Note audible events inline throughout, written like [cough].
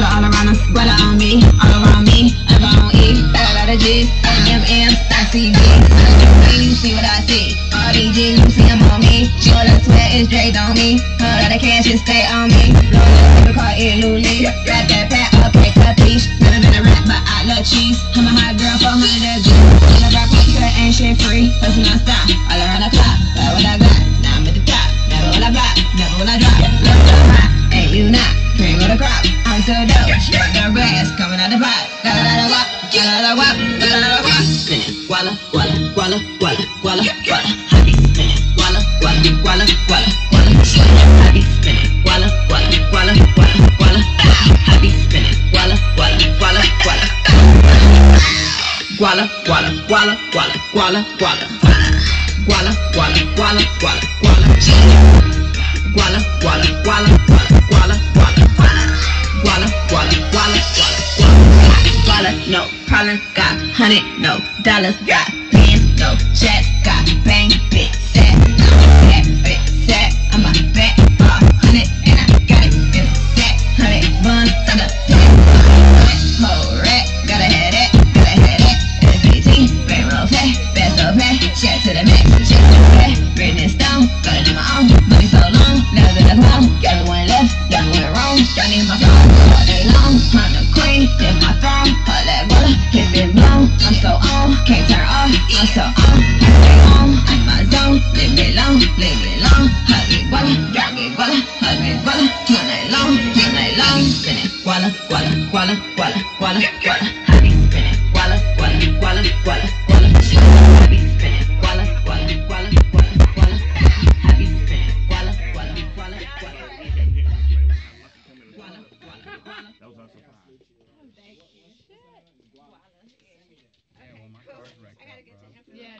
Guala all around us, guala on me, all around me. I'm on E, got a lot of G's. M M, I see. You see what I see? All these G's, you see them on me. All the sweat is draped on me. All the cash is stay on me. Roll up, call it Luli. Wrap that pat up, okay, capiche. Never been a rap, but I love cheese. I'm a hot girl, 400 G. All about pizza ain't shit free. Hustle non-stop, all around you not? Cream of the crop, I'm so dope. No grass, coming out the pot. Got a lot of wop, got a lot of wop, got a lot of wop. Guala, guala, guala. I be spinning, guala, guala, guala, guala. Guala, guala, guala, guala, guala, guala. Guala, guala, guala, guala, guala. Guala, guala, guala. Guala, no problem, got hundred, no dollars, got bands, no checks, got bang, big set, fat, big set, I'm a fat, uh, hundred, and I got it in a set, hundred buns, on the whole rack, gotta have that, gotta have that, SBT, real fat, fast so fast, shit to the max, shit to the written in stone, gotta do my own, money so long, never been a phone, got one left, got one wrong, got my phone, all day long, I'm the queen, in my throne, all that water, hit it blown, I'm so on, can't turn off, I'm so on, I stay on, in my zone, leave me alone, leave me alone, hug me guala, drag me guala, all night long, all night long, spinning, guala, guala, guala, guala, guala, guala,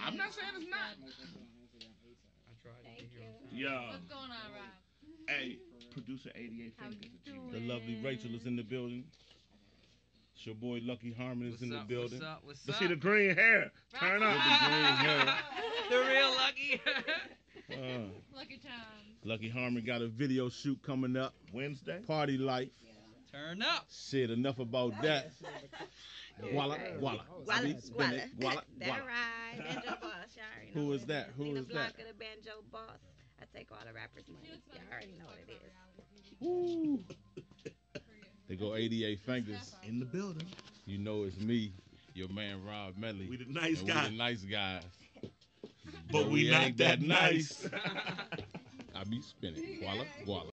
I'm not saying it's not. Yo, What's going on, Rob? hey, producer 88 How fingers. you G. The lovely Rachel is in the building. It's your boy Lucky Harmon is What's in the up, building. What's up? What's Let's up? see the green hair. Turn up. the green hair. the real lucky. Uh, Lucky Charms. Lucky Harmon got a video shoot coming up. Wednesday. Party life. Turn up. Shit, enough about that. [laughs] Guala, guala. I be Guala, spinning. guala. Guala, That guala. right. Banjo boss. Y'all already [laughs] know is what that? it Who Nina is that? The banjo boss. I take all the rappers' money. Y'all already know what it is. Woo. They go 88 fingers. In the building. You know it's me, your man Rob Medley. We the nice and we the nice guys. But we, we not ain't that that nice. [laughs] I be spinning. Guala, guala.